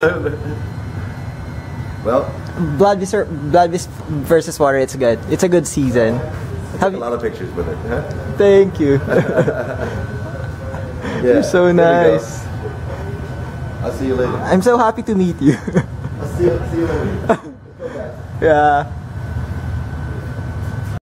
well, Blood, vs Blood versus Water, it's good. It's a good season. I Have a lot of pictures with it. Huh? thank you. Yeah. You're so nice. I'll see you later. I'm so happy to meet you. I'll see you, see you later. yeah.